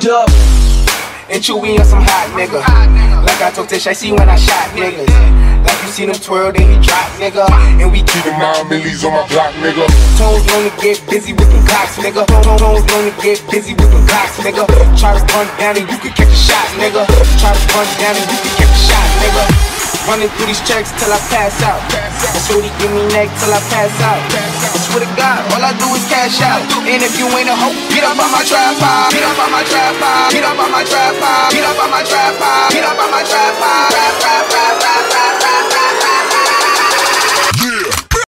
dub. And Chewy on some hot nigga. Like I told Tish, I see when I shot niggas. Like you see them twirl, then he drop, nigga. And we keep Keeping my millies on my block, nigga. toes to get busy with them clocks, nigga. Toes to get busy with them clocks, nigga. Try to run down and you can catch a shot, nigga. Try to run down and you can catch a shot, nigga. Running through these checks till I pass out. And shorty give me neck till I pass out. I swear to God, all I do is cash out. And if you ain't a hoe, get up on my tripod. Get up on my tripod. Get up on my tripod. Get up on my tripod. Get up on my tripod.